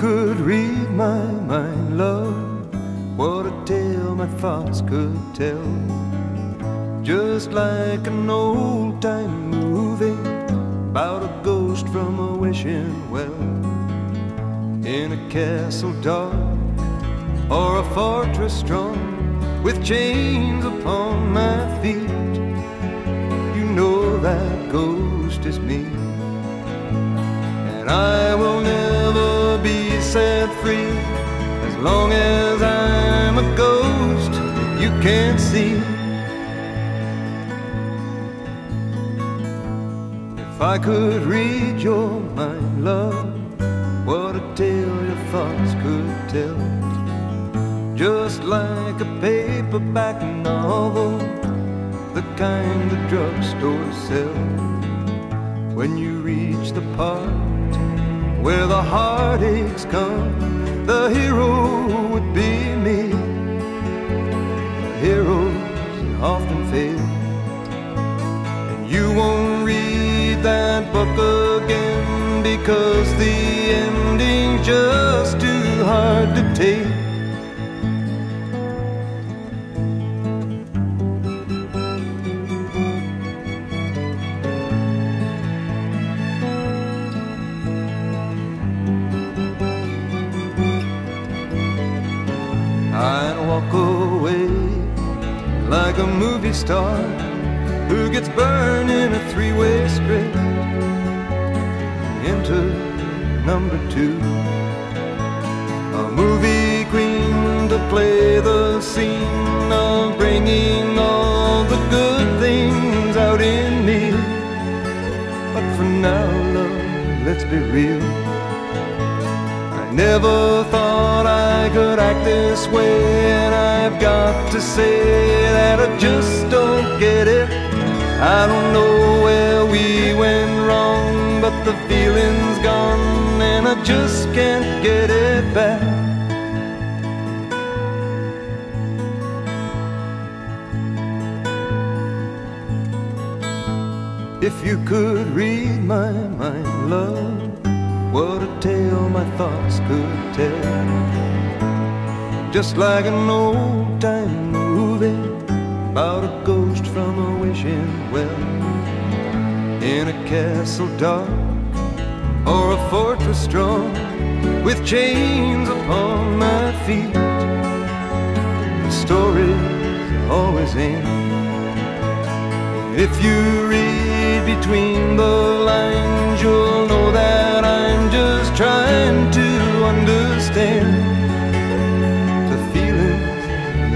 could read my mind, love, what a tale my thoughts could tell. Just like an old time movie about a ghost from a wishing well. In a castle dark or a fortress strong with chains upon my feet, you know that ghost is me. And I will long as I'm a ghost you can't see. If I could read your mind, love, what a tale your thoughts could tell. Just like a paperback novel, the kind the drugstore sells. When you reach the part where the heartaches come, the hero would be me. Heroes often fail, and you won't read that book again because the ending's just too hard to take. Walk away like a movie star who gets burned in a three-way script into number two. A movie queen to play the scene of bringing all the good things out in me. But for now, love, let's be real. I never thought I could act this way, I've got to say that I just don't get it. I don't know where we went wrong, but the feeling's gone, and I just can't get it back. If you could read my mind, love, what a tale my thoughts could tell. Just like an old time movie about a ghost from a wishing well. In a castle dark or a fortress strong with chains upon my feet. The stories always end. If you read between the lines, you'll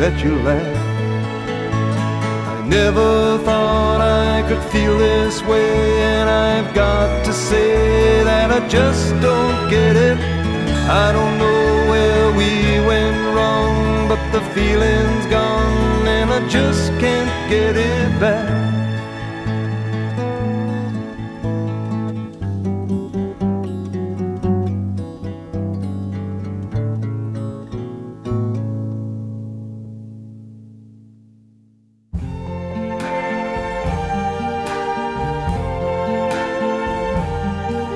that you lack. I never thought I could feel this way, and I've got to say that I just don't get it. I don't know where we went wrong, but the feeling's gone, and I just can't get it back.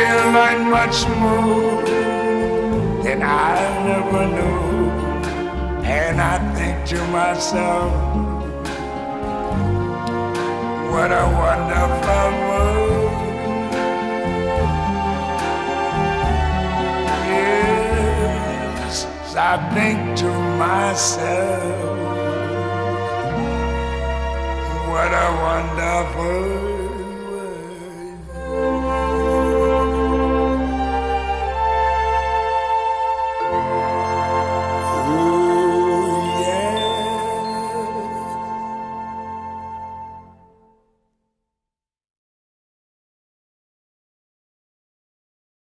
they'll learn much more than I never knew. And I think to myself, what a wonderful world. Yes, I think to myself, what a wonderful